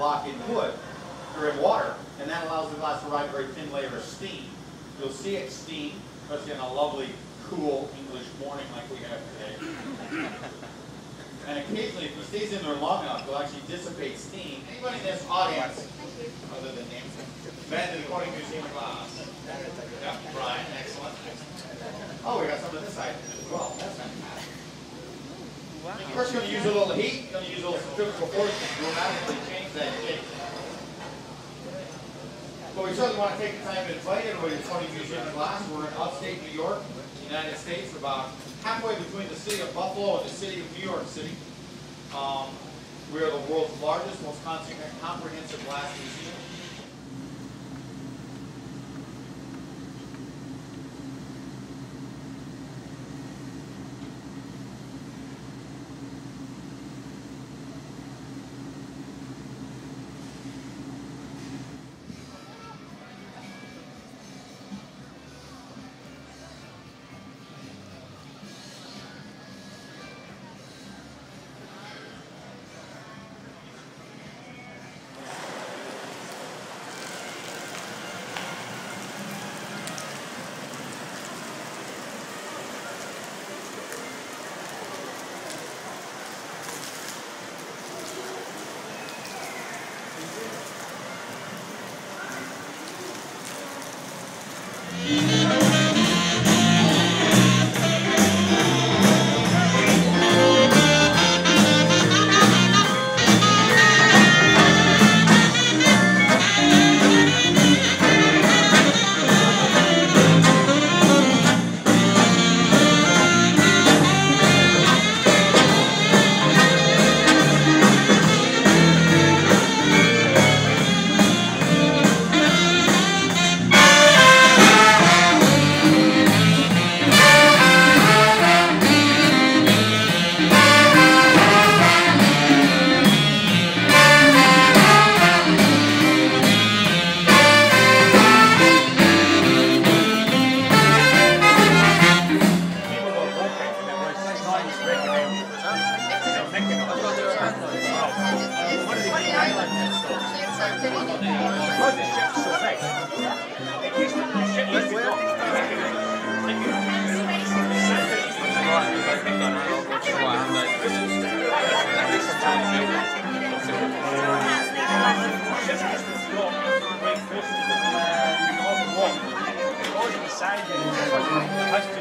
block in wood, or in water, and that allows the glass to ride a very thin layer of steam. You'll see it steam, especially on a lovely, cool English morning like we have today. And occasionally, if it stays in there long enough, it'll actually dissipate steam. Anybody in this audience, other than Nancy, been to the Corning Museum Glass? Yeah, Brian, excellent. Oh, we got some of this side as well. That's fantastic. Of course, you're going to use a little heat, you're going to use a little centrifugal force to dramatically change that shape. But we certainly want to take the time to invite everybody to Corning Museum of Glass. We're in upstate New York, United States, about halfway between the city of Buffalo and the city of New York City. Um, we are the world's largest, most comprehensive glass museum.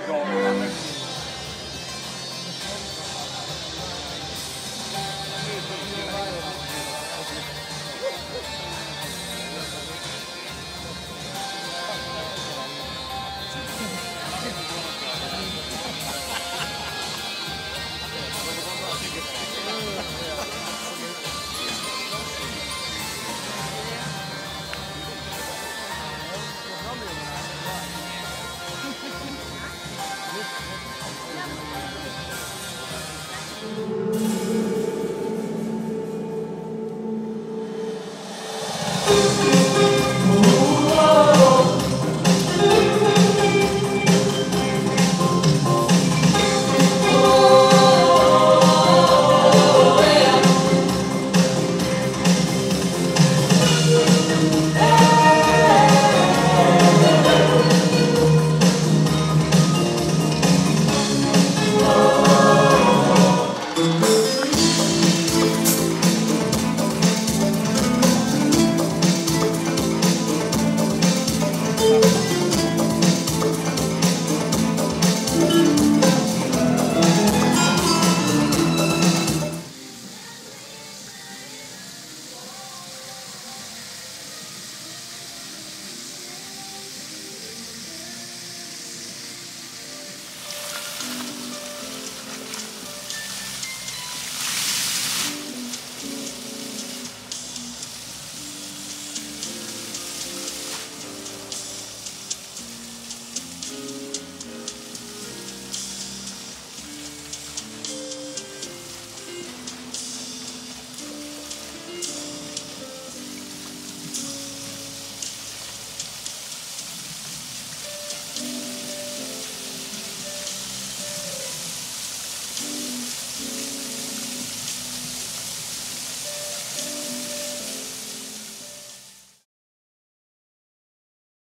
go.